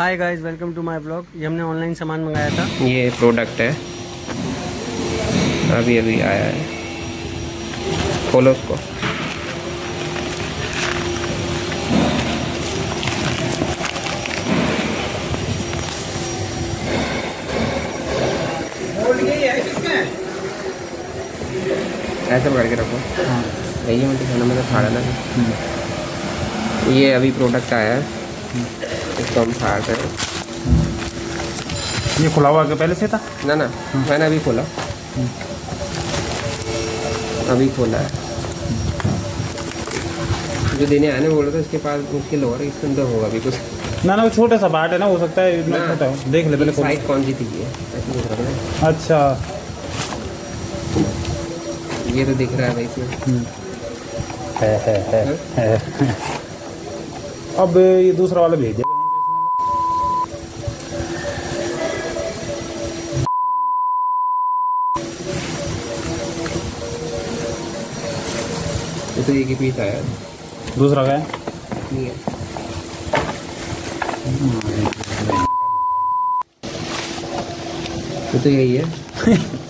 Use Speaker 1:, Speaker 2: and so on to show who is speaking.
Speaker 1: Hi guys welcome to my blog ये हमने online सामान मंगाया था।
Speaker 2: ये प्रोडक्ट है। अभी अभी आया है। खोलो उसको। ऐसे पकड़ के रखो।
Speaker 1: हाँ।
Speaker 2: यही मिनट खाना मैंने फाड़ा ना ये अभी प्रोडक्ट आया है। हम फाड़ रहे
Speaker 1: ये खुला हुआ पहले से था?
Speaker 2: ना ना मैंने अभी खोला। अभी खोला है। जो देने आने बोल रहे थे उसके पास मुश्किल हो रहा है इसके अंदर होगा अभी कुछ।
Speaker 1: ना ना वो छोटा सा बाट है ना हो सकता है इतना
Speaker 2: ना।
Speaker 1: छोटा हो। देख ले पहले।
Speaker 2: साइज़ कौन सी थी ये? है।
Speaker 1: अच्छा।
Speaker 2: ये तो दिख रहा है भाई इसमें।
Speaker 1: हम्म। है है है है? अब ये दूसरा वाला भेज दे
Speaker 2: ये तो एक ही पीस आया है।
Speaker 1: दूसरा का है?
Speaker 2: है। ये तो यही है।